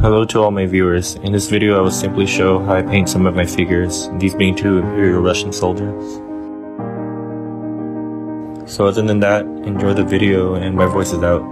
Hello to all my viewers. In this video I will simply show how I paint some of my figures, these being two Imperial Russian soldiers. So other than that, enjoy the video and my voice is out.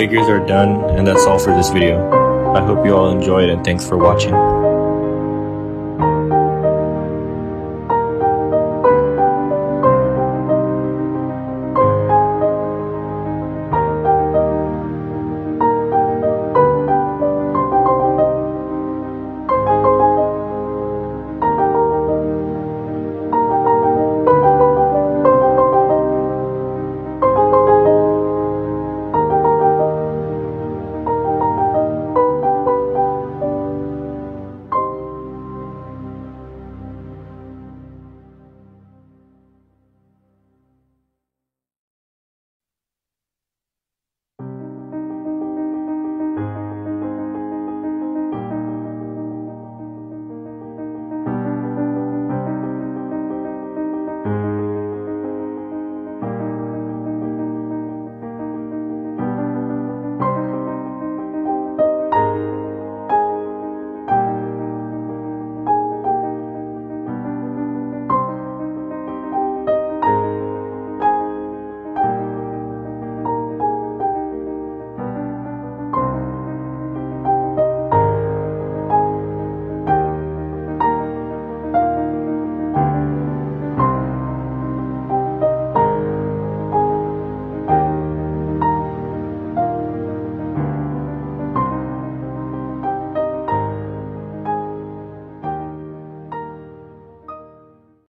Figures are done and that's all for this video. I hope you all enjoyed and thanks for watching.